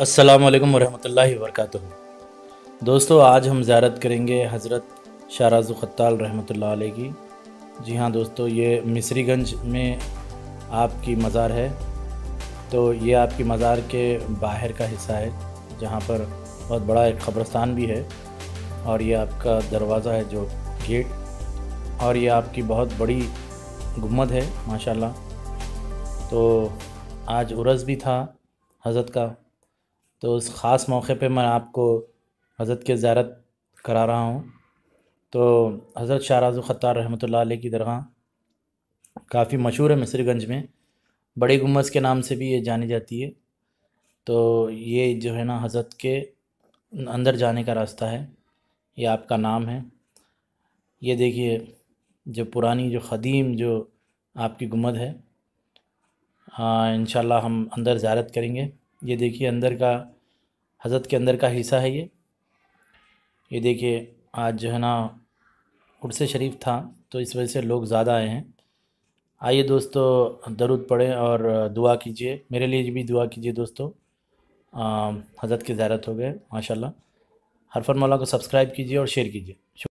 السلام علیکم ورحمۃ اللہ وبرکاتہ۔ دوستو، آج ہم زیارت کریں گے حضرت شاہراز خطال رحمۃ اللہ علیہ کی۔ جی ہاں دوستو، یہ مصری گنج میں آپ کی مزار ہے۔ تو یہ آپ کی مزار کے باہر کا حصہ ہے، جہاں پر بہت بڑا ایک قبرستان بھی ہے۔ اور یہ آپ کا دروازہ ہے جو گیٹ۔ اور یہ آپ کی بہت بڑی گمد ہے، ماشاءاللہ۔ تو آج عرض بھی تھا حضرت کا۔ تو اس خاص موقع پہ میں آپ کو حضرت کے زیارت کرا رہا ہوں۔ تو حضرت شاہراز الخطار رحمۃ اللہ علیہ کی درگاہ کافی مشہور ہے مصری گنج میں۔ بڑی گمبز کے نام سے بھی یہ جانی جاتی ہے۔ تو یہ جو ہے نا حضرت کے اندر جانے کا راستہ ہے۔ یہ آپ کا نام ہے۔ یہ دیکھیے جو پرانی جو قدیم جو آپ کی گمد ہے۔ ہاں، انشاءاللہ ہم اندر زیارت کریں گے۔ یہ دیکھیے اندر کا حضرت کے اندر کا حصہ ہے یہ۔ یہ دیکھیے آج جو ہے نا عرس شریف تھا، تو اس وجہ سے لوگ زیادہ آئے ہیں۔ آئیے دوستو، درود پڑھیں اور دعا کیجیے میرے لیے بھی دعا کیجیے دوستو۔ حضرت کی زیارت ہو گئے، ماشاءاللہ۔ ہر فرمالہ کو سبسکرائب کیجیے اور شیئر کیجیے